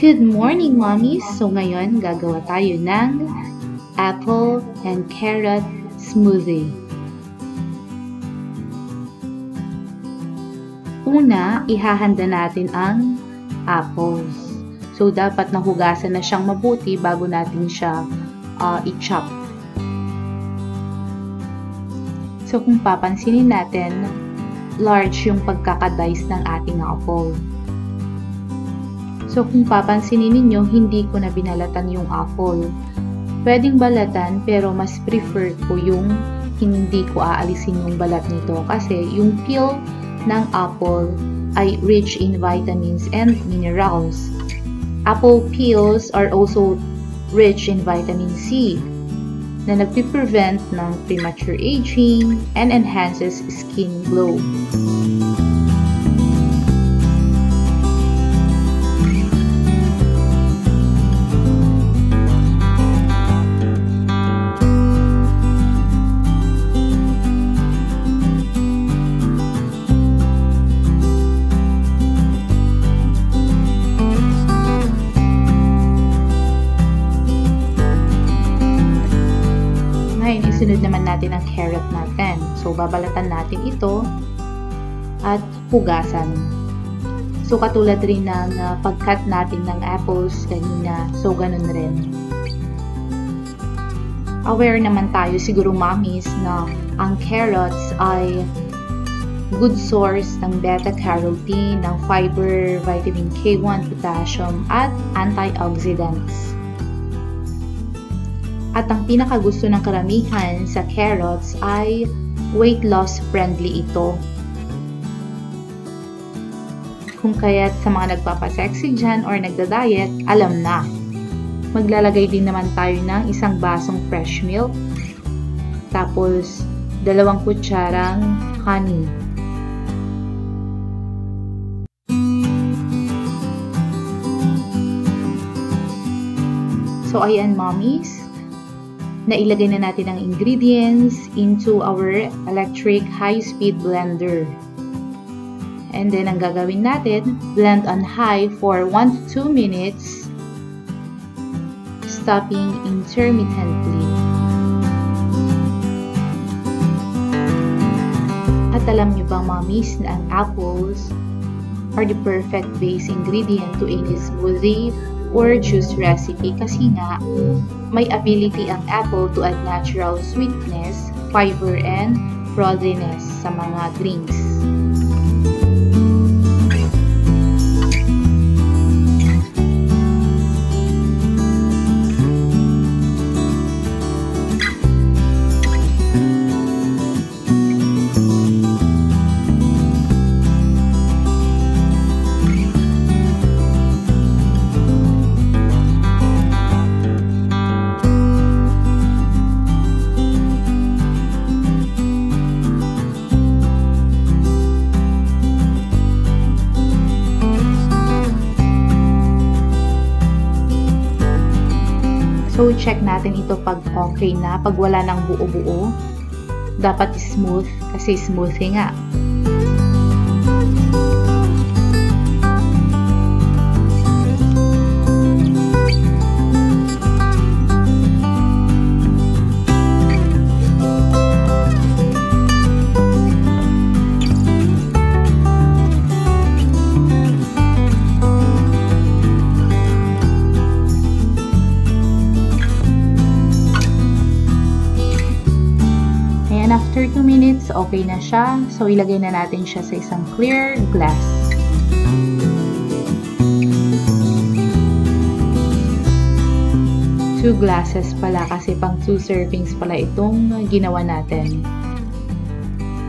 Good morning, mommies! So ngayon, gagawa tayo ng apple and carrot smoothie. Una, ihahanda natin ang apples. So, dapat nahugasan na siyang mabuti bago natin siya uh, i-chop. So, kung papansinin natin, large yung pagkakadice ng ating apple. So kung papansinin ninyo, hindi ko na binalatan yung apple. Pwedeng balatan pero mas prefer ko yung hindi ko aalisin yung balat nito kasi yung peel ng apple ay rich in vitamins and minerals. Apple peels are also rich in vitamin C na nagpiprevent ng premature aging and enhances skin glow. Isunod naman natin ang carrot natin. So, babalatan natin ito at hugasan. So, katulad rin ng uh, pag-cut natin ng apples kanina. So, ganun rin. Aware naman tayo siguro mommies na ang carrots ay good source ng beta-carotene, ng fiber, vitamin K1, potassium, at antioxidants. At ang pinakagusto ng karamihan sa carrots ay weight loss friendly ito. Kung kaya't sa mga nagpapasexy dyan or nagda-diet, alam na. Maglalagay din naman tayo ng isang basong fresh milk, tapos dalawang kutsarang honey. So ayan mommies, nailagay na natin ang ingredients into our electric high-speed blender. And then, ang gagawin natin, blend on high for 1 to 2 minutes, stopping intermittently. At alam nyo ba, mommies, na ang apples are the perfect base ingredient to any smoothie or juice recipe kasi nga may ability ang apple to add natural sweetness, fiber, and frothiness sa mga drinks. So, check natin ito pag okay na. Pag wala ng buo-buo, dapat smooth kasi smoothie nga. After 2 minutes, okay na siya. So, ilagay na natin siya sa isang clear glass. Two glasses pala kasi pang 2 servings pala itong ginawa natin.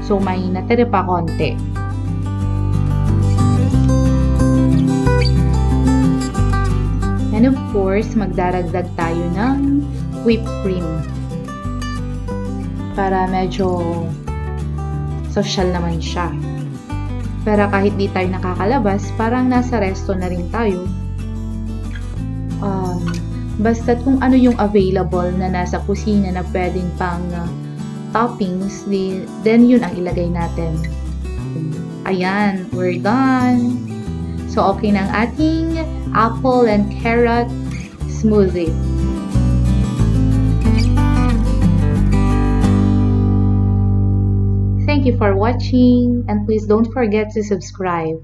So, may natira pa konti. And of course, magdaragdag tayo ng whipped cream para medyo social naman siya. Pero kahit di tayo nakakalabas, parang nasa resto na rin tayo. Um, basta't kung ano yung available na nasa kusina na pwedeng pang uh, toppings, di, then yun ang ilagay natin. Ayan, we're done. So, okay na ang ating apple and carrot smoothie. Thank you for watching and please don't forget to subscribe.